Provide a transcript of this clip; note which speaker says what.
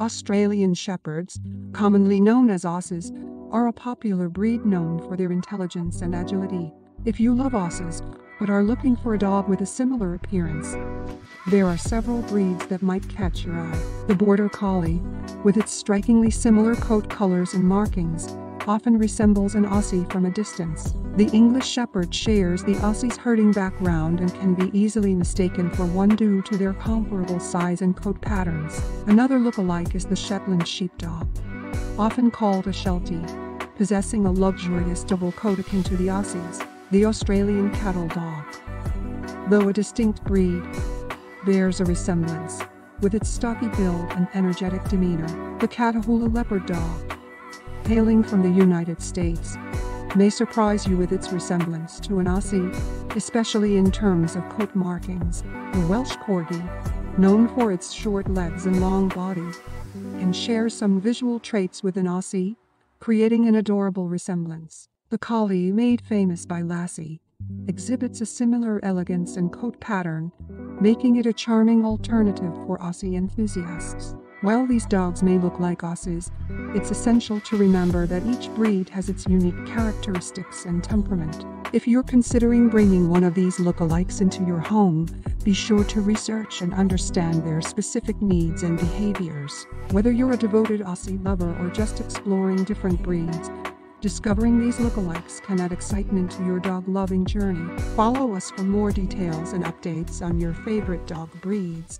Speaker 1: Australian Shepherds, commonly known as Aussies, are a popular breed known for their intelligence and agility. If you love Aussies, but are looking for a dog with a similar appearance, there are several breeds that might catch your eye. The Border Collie, with its strikingly similar coat colors and markings, often resembles an Aussie from a distance. The English Shepherd shares the Aussie's herding background and can be easily mistaken for one due to their comparable size and coat patterns. Another look-alike is the Shetland Sheepdog, often called a Sheltie, possessing a luxurious double coat akin to the Aussies. The Australian Cattle Dog, though a distinct breed, bears a resemblance with its stocky build and energetic demeanor. The Catahoula Leopard Dog, hailing from the United States, may surprise you with its resemblance to an Aussie, especially in terms of coat markings. The Welsh Corgi, known for its short legs and long body, can share some visual traits with an Aussie, creating an adorable resemblance. The collie, made famous by Lassie, exhibits a similar elegance and coat pattern, making it a charming alternative for Aussie enthusiasts. While these dogs may look like Aussies, it's essential to remember that each breed has its unique characteristics and temperament. If you're considering bringing one of these lookalikes into your home, be sure to research and understand their specific needs and behaviors. Whether you're a devoted Aussie lover or just exploring different breeds, Discovering these lookalikes can add excitement to your dog loving journey. Follow us for more details and updates on your favorite dog breeds.